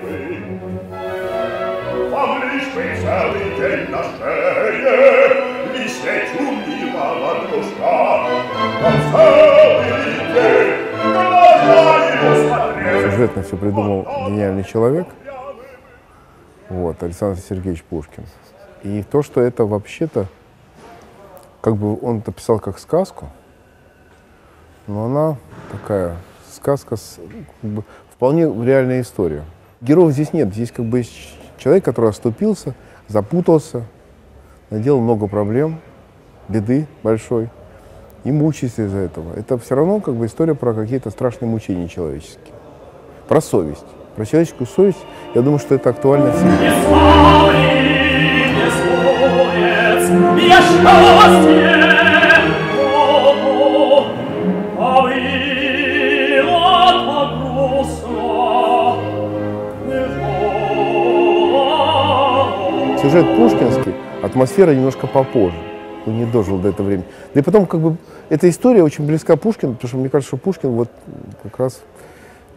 вы. Вам лишь бы целый день на шее Висеть у милого дружка. Вам целый день глаза его смотреть. Сюжетно все придумал гениальный человек, вот, Александр Сергеевич Пушкин. И то, что это вообще-то, как бы он это писал как сказку, но она такая сказка, с, как бы, вполне реальная история. Героев здесь нет, здесь как бы человек, который оступился, запутался, наделал много проблем, беды большой и мучается из-за этого. Это все равно как бы история про какие-то страшные мучения человеческие, про совесть, про человеческую совесть. Я думаю, что это актуально всем. Сюжет пушкинский, атмосфера немножко попозже. Он не дожил до этого времени. Да и потом, как бы, эта история очень близка Пушкину, потому что мне кажется, что Пушкин вот как раз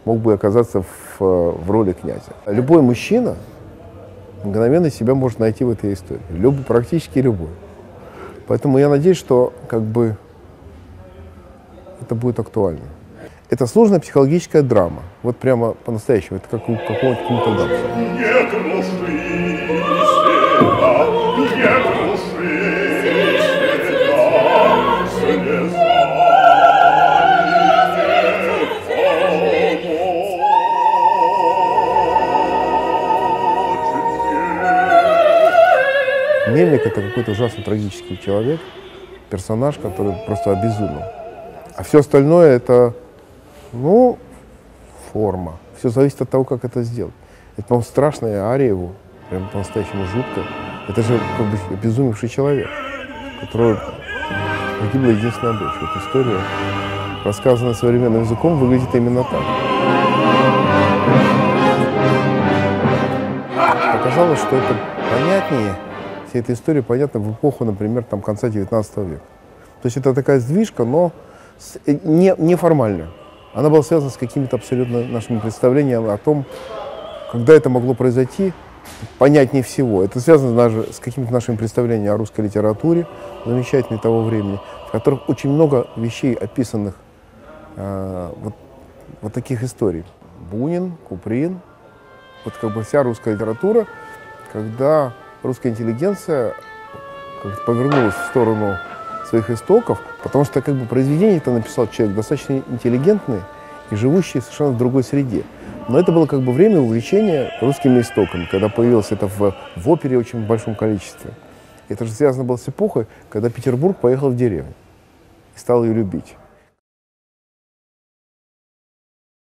мог бы оказаться в, э, в роли князя. Любой мужчина мгновенно себя может найти в этой истории. Любой, практически любой. Поэтому я надеюсь, что как бы это будет актуально. Это сложная психологическая драма. Вот прямо по-настоящему. Это как у какого-то Книта Дамса. Мельник это какой-то ужасно трагический человек, персонаж, который просто обезумел. А все остальное это, ну, форма. Все зависит от того, как это сделать. Это, по-моему, страшная ария его, прям по-настоящему жутко. Это же как бы обезумевший человек, которого погибла единственная дочь. Вот история, рассказанная современным языком, выглядит именно так. Оказалось, что это понятнее, вся эта история понятна в эпоху, например, там, конца 19 века. То есть это такая сдвижка, но с- э, не, неформальная. Она была связана с какими-то абсолютно нашими представлениями о том, когда это могло произойти, понятнее всего. Это связано даже с какими-то нашими представлениями о русской литературе, замечательной того времени, в которых очень много вещей, описанных э, вот, вот таких историй. Бунин, Куприн, вот как бы вся русская литература, когда русская интеллигенция повернулась в сторону своих истоков, потому что как бы произведение это написал человек достаточно интеллигентный и живущий совершенно в другой среде. Но это было как бы время увлечения русскими истоками, когда появилось это в, в опере очень большом количестве. Это же связано было с эпохой, когда Петербург поехал в деревню и стал ее любить.